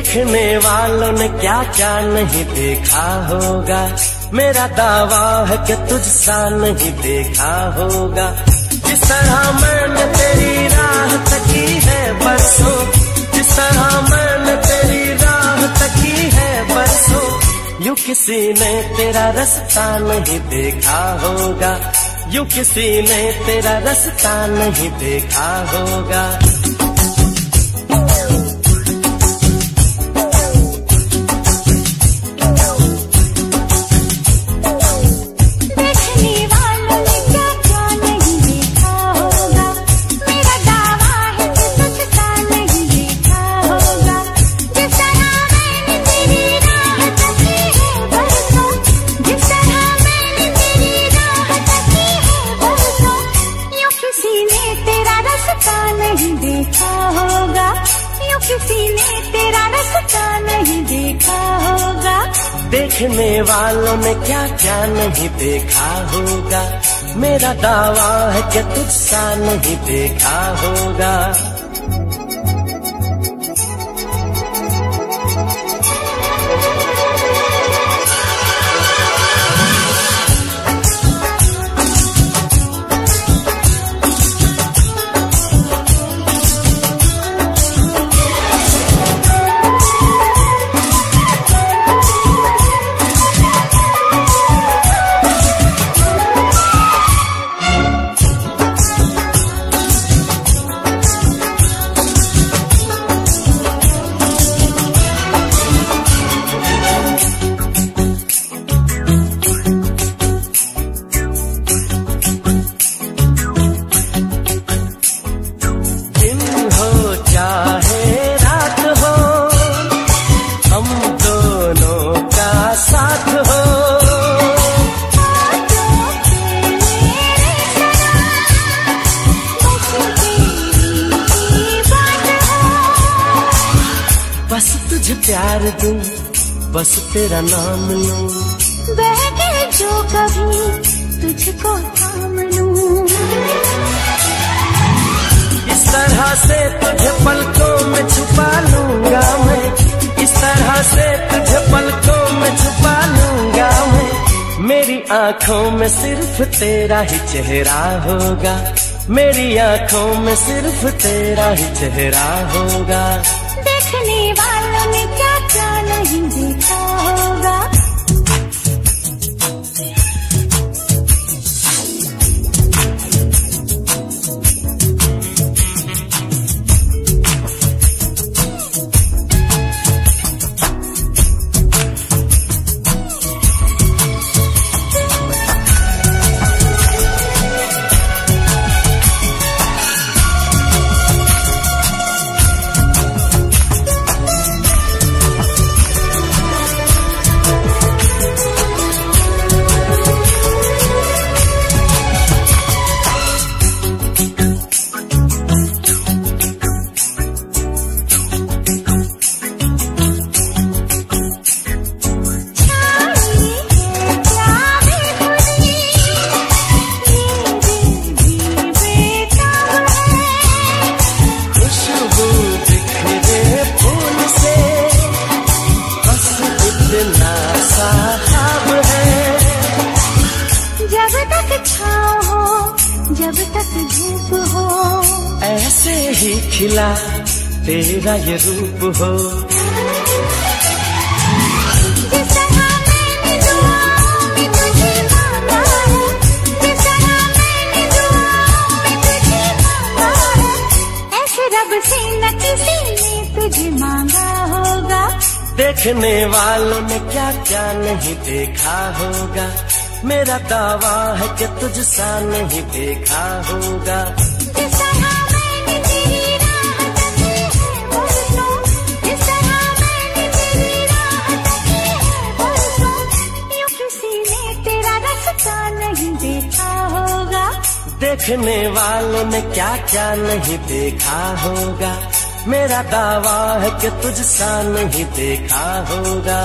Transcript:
देखने वालों ने क्या क्या नहीं देखा होगा। मेरा दावा है कि तुझसा नहीं देखा होगा। जिस तरह मैंने तेरी राह तकी है बरसों, जिस तरह मैंने तेरी राह तकी है बरसों, यू किसी ने तेरा रास्ता नहीं देखा होगा। यू किसी ने तेरा रास्ता नहीं देखा होगा। देखने वालों ने क्या क्या नहीं देखा होगा। मेरा दावा है कि तुझसा नहीं देखा होगा। प्यार दूँ बस तेरा नाम लूँ। बहके जो कभी तुझको थाम लूँ। इस तरह से तुझे पलकों में छुपा लूँगा मैं। इस तरह से तुझे पलकों में छुपा लूँगा मैं। मेरी आँखों में सिर्फ़ तेरा ही चेहरा होगा। मेरी आँखों में सिर्फ़ तेरा ही चेहरा होगा। जब तक धूप हो। ऐसे ही खिला तेरा ये रूप हो। देखने वालों ने क्या क्या नहीं देखा होगा। मेरा दावा है कि तुझसा नहीं देखा होगा। देखने वालों ने क्या क्या नहीं देखा होगा। मेरा दावा है कि तुझसा नहीं देखा होगा।